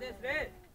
మాదేశ్ రే మాదేశే